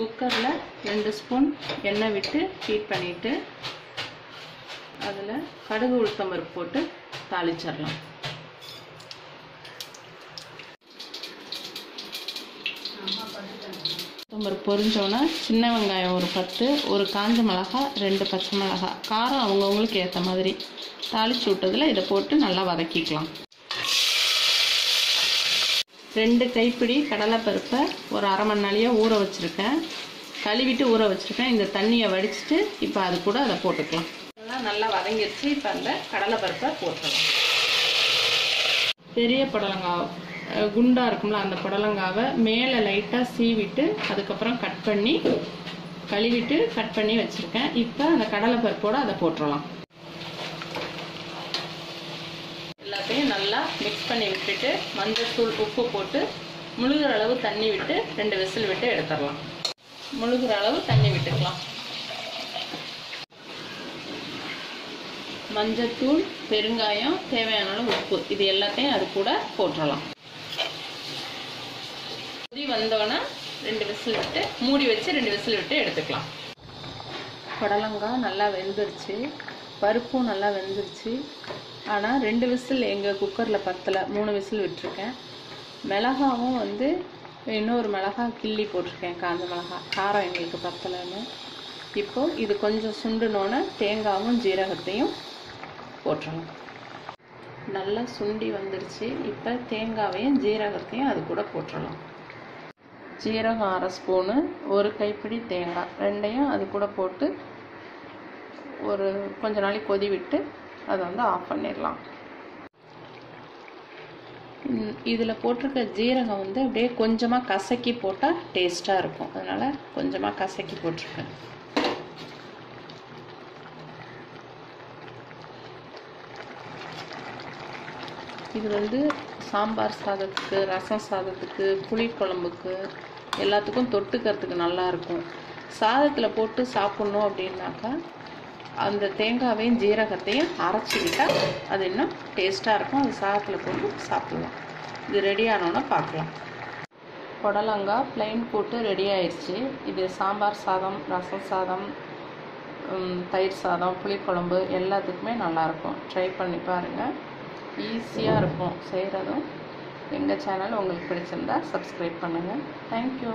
குக்கரில் ரெண்டு ஸ்பூன் எண்ணெய் விட்டு ஹீட் பண்ணிவிட்டு அதில் கடுகு உளுத்தம்பருப்பு போட்டு தாளிச்சிடலாம். உளுத்தம் பொரிஞ்சோன்னா பொரிஞ்சோன்னே சின்ன வெங்காயம் ஒரு பத்து ஒரு காஞ்ச மிளகா ரெண்டு பச்சை மிளகா காரம் அவங்கவுங்களுக்கு ஏற்ற மாதிரி. தாளிச்சு விட்டதில் இதை போட்டு நல்லா வதக்கிக்கலாம். ரெண்டு கைப்பிடி கடலைப்பருப்பை ஒரு அரை மணி நாளையாக ஊற வச்சுருக்கேன். கழுவிட்டு ஊற வச்சுருக்கேன். இந்த தண்ணியை வடிச்சிட்டு இப்போ அது கூட அதை போட்டுக்கலாம். எல்லாம் நல்லா வதங்கிடுச்சு. இப்போ அந்த கடலைப்பருப்பை போட்டுக்கலாம். பெரிய புடலங்காய் குண்டாக இருக்கும்ல அந்த புடலங்காவை மேலே லைட்டாக சீவிட்டு அதுக்கப்புறம் கட் பண்ணி கழுவிட்டு கட் பண்ணி வச்சுருக்கேன். இப்போ அந்த கடலைப்பருப்போடு அதை போட்டுடலாம் எல்லாத்தையும் நல்லா மிக்ஸ் பண்ணி விட்டுட்டு மஞ்சத்தூள் உப்பு போட்டு முழுகிற அளவு தண்ணி விட்டு ரெண்டு விசில் விட்டு எடுத்துடலாம். முழுகிற அளவு தண்ணி விட்டுக்கலாம். மஞ்சத்தூள் பெருங்காயம் தேவையான அளவு உப்பு இது எல்லாத்தையும் அது கூட போட்டுடலாம். கொதி வந்தோடனே ரெண்டு விசில் விட்டு மூடி வச்சு ரெண்டு விசில் விட்டு எடுத்துக்கலாம். புடலங்காய் நல்லா வெந்துருச்சு. பருப்பும் நல்லா வெந்துருச்சு. ஆனால் ரெண்டு விசில் எங்கள் குக்கரில் பத்தலை. மூணு விசில் விட்டுருக்கேன். மிளகாவும் வந்து இன்னொரு மிளகா கிள்ளி போட்டிருக்கேன். காஞ்ச மிளகா. காரம் எங்களுக்கு பத்தலைன்னு. இப்போது இது கொஞ்சம் சுண்டுனோன்னே தேங்காவும் ஜீரகத்தையும் போட்டுறலாம் நல்லா சுண்டி வந்துருச்சு. இப்போ தேங்காவையும் ஜீரகத்தையும் அது கூட போட்டுடலாம் ஜீரகம் அரை ஸ்பூனு ஒரு கைப்பிடி தேங்காய். ரெண்டையும் அது கூட போட்டு ஒரு கொஞ்ச நாளைக்கு கொதி விட்டு அதை வந்து ஆஃப் பண்ணிடலாம். இதில் போட்டிருக்க ஜீரகம் வந்து அப்படியே கொஞ்சமாக கசக்கி போட்டால் டேஸ்ட்டாக இருக்கும். அதனால் கொஞ்சமாக கசக்கி போட்டிருக்கேன். இது வந்து சாம்பார் சாதத்துக்கு ரசம் சாதத்துக்கு புளிக்குழம்புக்கு எல்லாத்துக்கும் தொட்டுக்கிறதுக்கு நல்லா இருக்கும். சாதத்தில் போட்டு சாப்பிட்ணும் அப்படின்னாக்கா அந்த தேங்காவையும் ஜீரகத்தையும் அரைச்சிக்கிட்டால் அது இன்னும் டேஸ்ட்டாக இருக்கும். அது சாதத்தில் போட்டு சாப்பிட்லாம். இது ரெடி ஆனோன்னே பார்க்கலாம். புடலங்காய் ப்ளைன் போட்டு ரெடி ஆயிடுச்சு இது சாம்பார் சாதம் ரசம் சாதம் தயிர் சாதம் புளிக்குழம்பு எல்லாத்துக்குமே நல்லாயிருக்கும் ட்ரை பண்ணி பாருங்கள் ஈஸியாக இருக்கும். செய்கிறதும் எங்கள் சேனல் உங்களுக்கு பிடிச்சிருந்தா சப்ஸ்கிரைப் பண்ணுங்கள் தேங்க்யூ